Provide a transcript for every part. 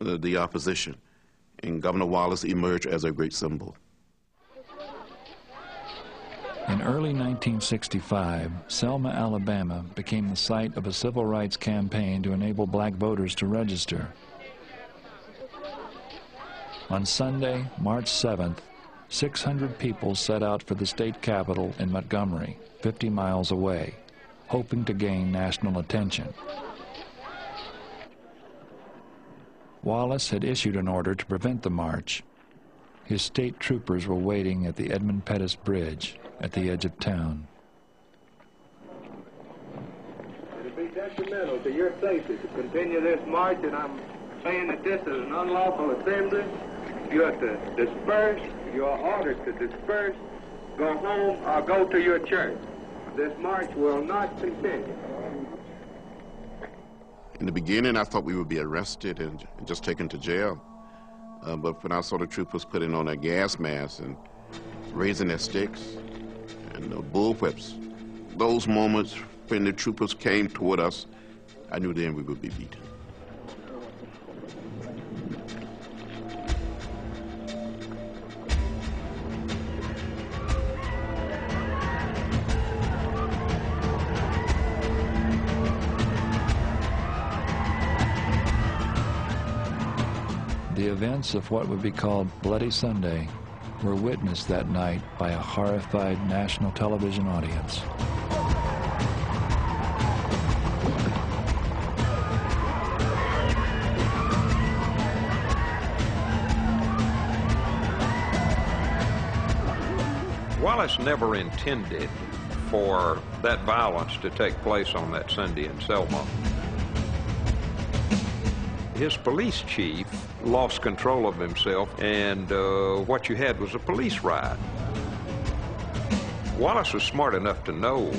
uh, the opposition, and Governor Wallace emerged as a great symbol. In early 1965, Selma, Alabama became the site of a civil rights campaign to enable black voters to register. On Sunday, March 7th, 600 people set out for the state capitol in Montgomery, 50 miles away, hoping to gain national attention. Wallace had issued an order to prevent the march. His state troopers were waiting at the Edmund Pettus Bridge at the edge of town. It'd be detrimental to your safety to continue this march, and I'm saying that this is an unlawful assembly. You have to disperse. You are ordered to disperse, go home, or go to your church. This march will not continue. In the beginning, I thought we would be arrested and just taken to jail. Uh, but when I saw the troopers putting on their gas masks and raising their sticks and the bullwhips, those moments when the troopers came toward us, I knew then we would be beaten. The events of what would be called Bloody Sunday were witnessed that night by a horrified national television audience. Wallace never intended for that violence to take place on that Sunday in Selma. His police chief lost control of himself, and uh, what you had was a police riot. Wallace was smart enough to know.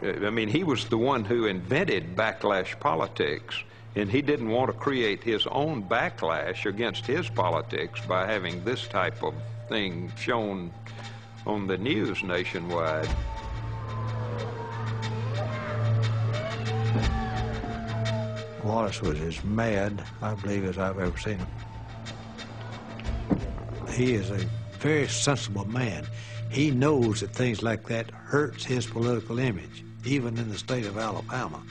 I mean, he was the one who invented backlash politics, and he didn't want to create his own backlash against his politics by having this type of thing shown on the news nationwide. Wallace was as mad, I believe, as I've ever seen him. He is a very sensible man. He knows that things like that hurts his political image, even in the state of Alabama.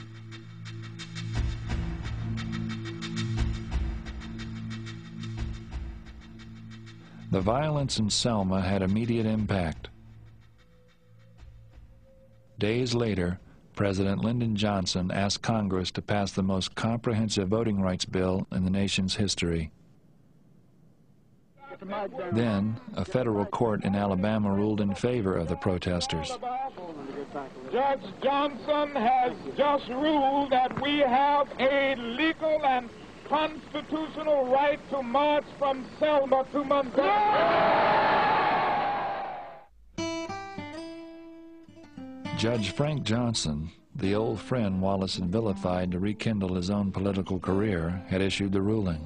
The violence in Selma had immediate impact. Days later, President Lyndon Johnson asked Congress to pass the most comprehensive voting rights bill in the nation's history. Then, a federal court in Alabama ruled in favor of the protesters. Judge Johnson has just ruled that we have a legal and constitutional right to march from Selma to Montgomery. Judge Frank Johnson, the old friend Wallace had vilified to rekindle his own political career, had issued the ruling.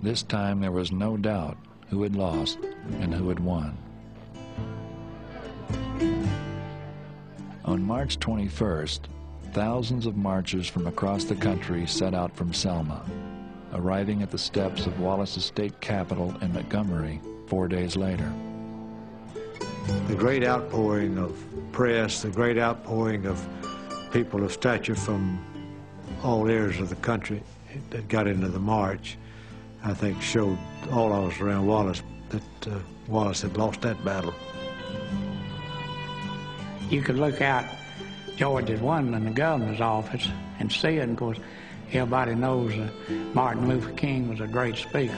This time there was no doubt who had lost and who had won. On March 21st, thousands of marchers from across the country set out from Selma, arriving at the steps of Wallace's state capitol in Montgomery four days later the great outpouring of press, the great outpouring of people of stature from all areas of the country that got into the march, I think showed all of us around Wallace that uh, Wallace had lost that battle. You could look out George had won in the governor's office and see it, and of course, everybody knows Martin Luther King was a great speaker.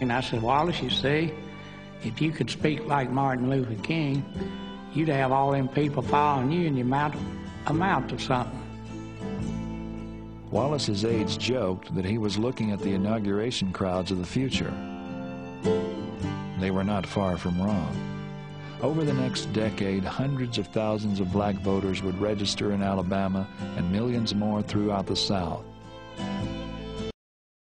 And I said, Wallace, you see, if you could speak like Martin Luther King, you'd have all them people following you and you might amount to something. Wallace's aides joked that he was looking at the inauguration crowds of the future. They were not far from wrong. Over the next decade, hundreds of thousands of black voters would register in Alabama and millions more throughout the South.